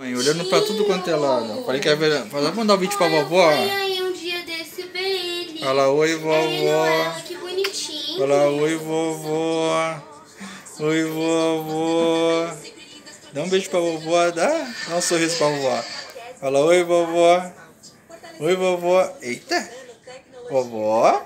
Mãe, olhando pra tudo quanto é lado. Falei que é ia ver. Vamos mandar um vídeo pra vovó. Olha aí, um dia desse ver ele. Fala oi, Ele vovó. que bonitinho. Fala oi, vovó. Oi, vovó. Dá um beijo pra vovó. Dá, dá um sorriso pra vovó. Fala oi, vovó. Oi, vovó. Eita. Vovó.